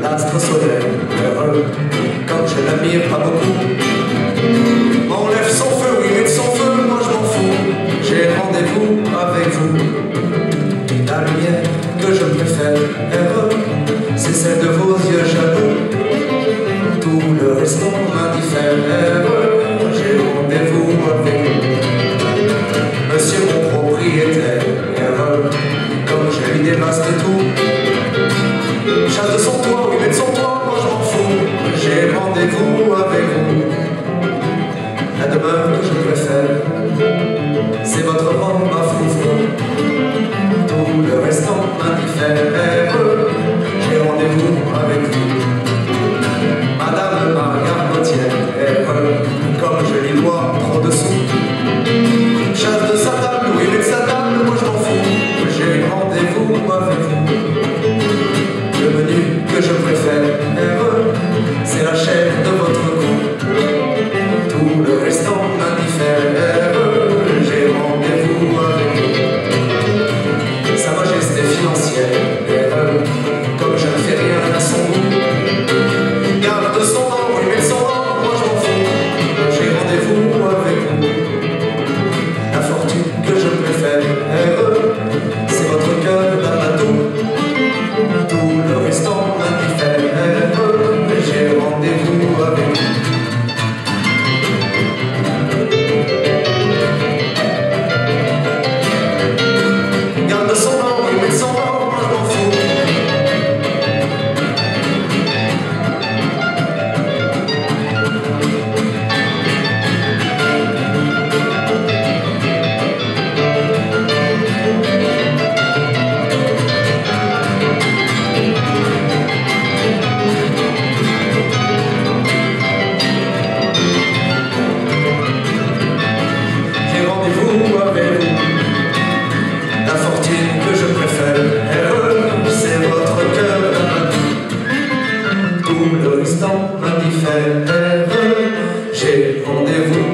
L'astre solaire, heureux, comme je l'admire pas beaucoup. M'enlève son feu, oui, mais de son feu, moi je m'en fous. J'ai rendez-vous avec vous. La lumière que je préfère, heureux, c'est celle de vos yeux jaloux. Tout le reste m'indiffère, heureux, j'ai rendez-vous avec vous. Monsieur mon propriétaire, heureux, comme je lui dévaste tout. Chasse de son toit ou il est son toit, moi je m'en fous. J'ai rendez-vous avec vous. La demeure que je préfère, c'est votre robe à froufrou. Tout le restant m'indiffère. say j'ai rendez-vous